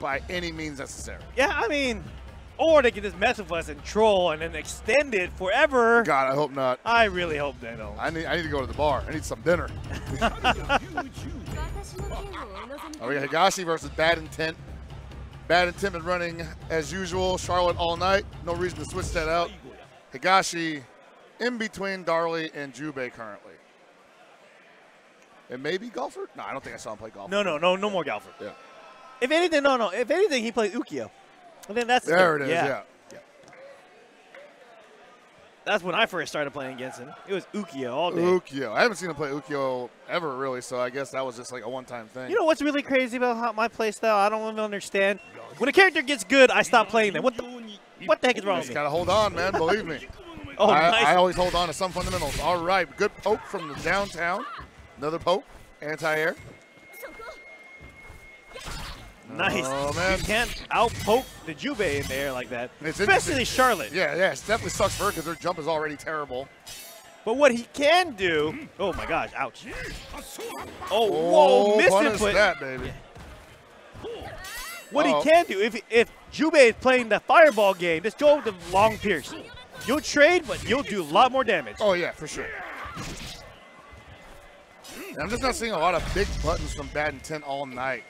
by any means necessary. Yeah, I mean, or they can just mess with us and troll and then extend it forever. God, I hope not. I really hope they don't. I need I need to go to the bar. I need some dinner. Oh, we got Higashi versus Bad Intent. Bad Intent been running as usual. Charlotte all night. No reason to switch that out. Higashi in between Darli and Jubei currently. And maybe Golfer? No, I don't think I saw him play golf. No, no, no, no more Galford. Yeah. If anything, no, no. If anything, he plays Ukyo. I think that's There it thing. is. Yeah. That's when I first started playing against him. It was Ukyo all day. Ukyo. I haven't seen him play Ukyo ever really, so I guess that was just like a one-time thing. You know what's really crazy about how my play style? I don't even understand. When a character gets good, I stop playing them. What the, what the heck is wrong with Just me? gotta hold on, man. Believe me. Oh, I, nice. I always hold on to some fundamentals. All right, good poke from the downtown. Another poke, anti-air. Nice. Oh, man. You can't outpoke the Jubei in the air like that. It's Especially. Charlotte. Yeah, yeah, it definitely sucks for her because her jump is already terrible. But what he can do. Oh my gosh, ouch. Oh, Oh, whoa, missed punish input. that, baby. What Uh-oh. he can do, if if Jubei is playing the fireball game, just go with the long pierce. You'll trade, but you'll do a lot more damage. Oh, yeah, for sure. And I'm just not seeing a lot of big buttons from Bad Intent all night.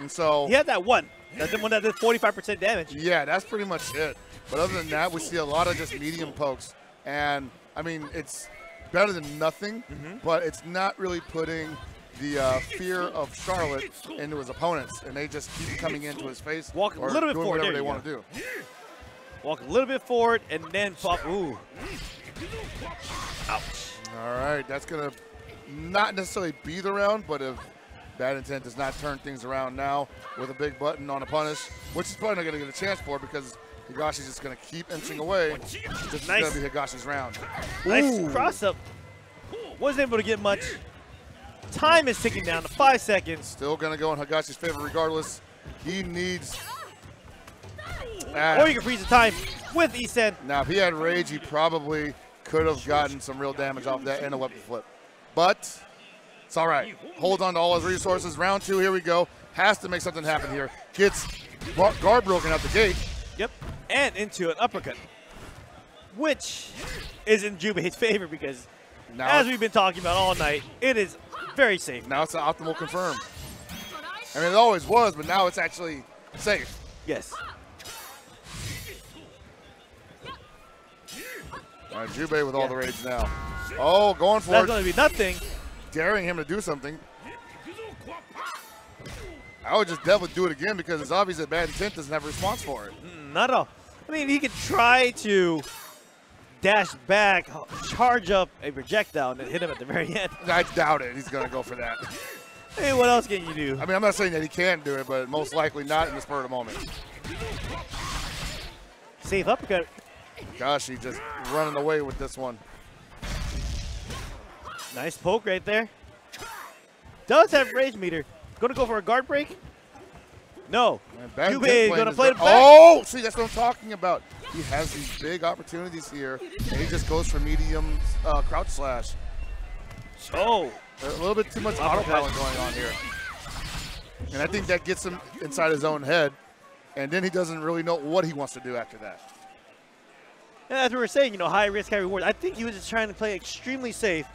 And so, He had that one. That's the one that did 45% damage. yeah, that's pretty much it. But other than that, we see a lot of just medium pokes. And, I mean, it's better than nothing, Mm-hmm. but it's not really putting the uh, fear of Charlotte into his opponents. And they just keep coming into his face Walk a little bit doing forward. whatever There they want to do. Walk a little bit forward and then pop. Ooh. Ouch. All right, that's going to not necessarily be the round, but if Bad Intent does not turn things around now with a big button on a punish, which he's probably not going to get a chance for because Higashi's just going to keep inching away. This Nice. is going to be Higashi's round. Nice Ooh. cross up. Wasn't able to get much. Time is ticking down to five seconds. Still going to go in Higashi's favor regardless. He needs. Or you can freeze the time with Issen. now, if he had Rage, he probably could have gotten some real damage off that and a weapon flip. But it's all right. Hold on to all his resources. Round two, here we go. Has to make something happen here. Gets guard broken out the gate. Yep. And into an uppercut. Which is in Jubei's favor because, Now, as we've been talking about all night, it is very safe. now it's an optimal confirm. I mean, it always was, but now it's actually safe. Yes. All right, Jubei with all Yeah. the rage now. Oh, going for That's it, going to be nothing. Daring him to do something. I would just definitely do it again because it's obvious that Bad Intent doesn't have a response for it. Not at all. I mean, he could try to dash back, charge up a projectile, and hit him at the very end. I doubt it. He's going to go for that. Hey, what else can you do? I mean, I'm not saying that he can't do it, but most likely not in the spur of the moment. Safe uppercut. Gosh, he's just running away with this one. Nice poke right there. Does have rage meter. Going to go for a guard break? No. And Bad Jubei Intent is gonna play the back. Oh, see, that's what I'm talking about. He has these big opportunities here, and he just goes for medium uh, crouch slash. Oh. A little bit too much autopilot going on here. And I think that gets him inside his own head, and then he doesn't really know what he wants to do after that. And as we were saying, you know, high risk, high reward. I think he was just trying to play extremely safe.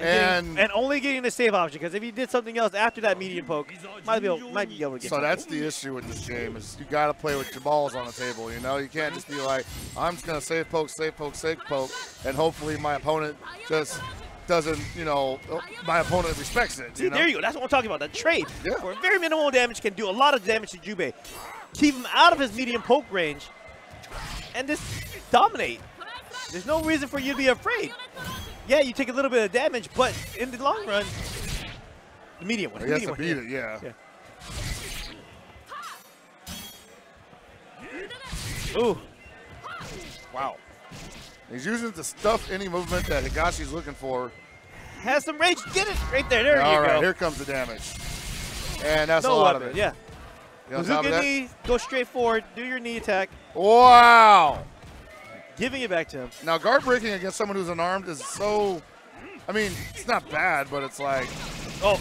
And- and only getting the safe option because if he did something else after that medium poke, might be able, might be able to get. So something. that's the issue with this game is you got to play with your balls on the table. You know, you can't just be like, I'm just gonna save poke, save poke, save poke, and hopefully my opponent just doesn't, you know, my opponent respects it. See, know? there you go. That's what I'm talking about. That trade Yeah. for very minimal damage can do a lot of damage to Jubei. Keep him out of his medium poke range and just dominate. There's no reason for you to be afraid. Yeah, you take a little bit of damage, but in the long run, the medium one. He the has to medium beat it, yeah. yeah. Ooh, Wow. He's using to stuff any movement that Higashi's looking for. has some rage. Get it right there. There All you right, go. All right, here comes the damage. And that's a lot weapon. of it. Yeah. You on Bazooka knee, go straight forward, do your knee attack, Wow. Giving it back to him. Now, guard breaking against someone who's unarmed is so. I mean, it's not bad, but it's like. Oh,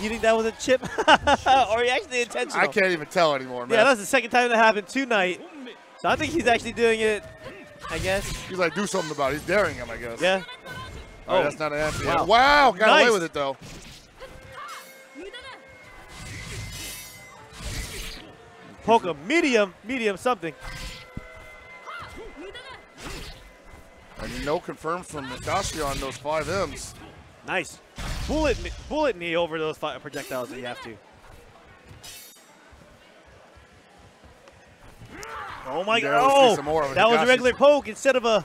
You think that was a chip? or he actually intentional? I can't even tell anymore, man. Yeah, that's the second time that happened tonight. So I think he's actually doing it, I guess. He's like, do something about it. He's daring him, I guess. Yeah. All right, Oh. that's not an answer. Wow. Wow, got away with it, though. Poke him. Medium. Medium something. And no confirms from Higashi on those five M's. Nice. Bullet, bullet knee over those fi- projectiles that you have to. Oh my Yeah, god! Oh, some more of it. that was a regular poke instead of a,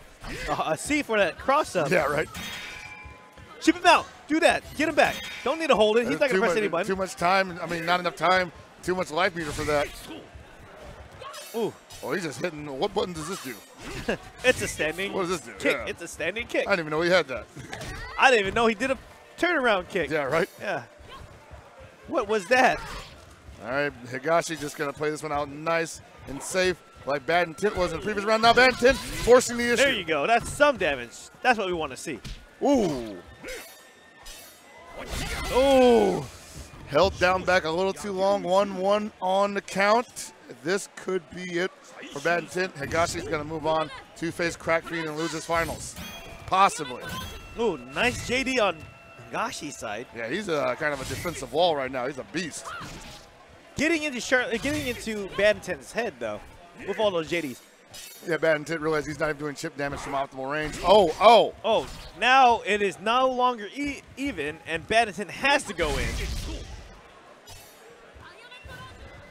a, a C for that cross up. Yeah, right. Chip him out. Do that. Get him back. Don't need to hold it. He's uh, not gonna press much, any button. too much time. I mean, not enough time. Too much life meter for that. Ooh, Oh, he's just hitting. What button does this do? it's a standing What does this do? kick. Yeah. It's a standing kick. I didn't even know he had that. I didn't even know he did a turnaround kick. yeah, right. Yeah. What was that? All right, Higashi just going to play this one out nice and safe like Bad Intent was in the previous round. Now Bad Intent forcing the issue. There you go. That's some damage. That's what we want to see. Ooh. Oh, Held down back a little too long. 1-1 on the count. This could be it for Bad Intent. Higashi's going to move on to face Crack Fiend and lose his finals. Possibly. ooh, nice JD on Gashi's side. Yeah, he's a kind of a defensive wall right now. He's a beast. Getting into Char- getting into Bad Intent's head though, with all those JDs. Yeah, Bad Intent realized he's not even doing chip damage from optimal range. Oh, oh. Oh, now it is no longer e- even, and Bad Intent has to go in.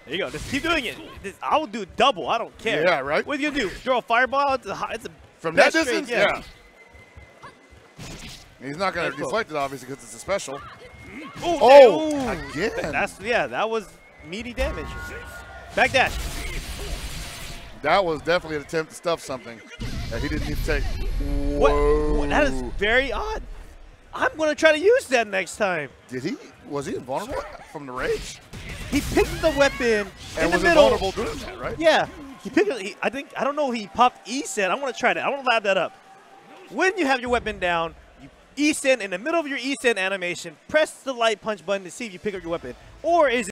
There you go. Just keep doing it. This- I will do double. I don't care. Yeah, right? What are you gonna do? Throw a fireball? It's a, it's a From that distance? straight- Yeah. He's not going to deflect it, obviously, because it's a special. Ooh, Oh, again. That's yeah. That was meaty damage. Back dash. That was definitely an attempt to stuff something that he didn't need to take. What? Whoa. what- That is very odd. I'm gonna try to use that next time. Did he? Was he invulnerable from the rage? He picked the weapon And in the middle. invulnerable doing that, right? Yeah, he picked. it- He, I think I don't know. He popped E set. I want to try that. I want to lab that up. When you have your weapon down, you E send in the middle of your E send animation. Press the light punch button to see if you pick up your weapon, or is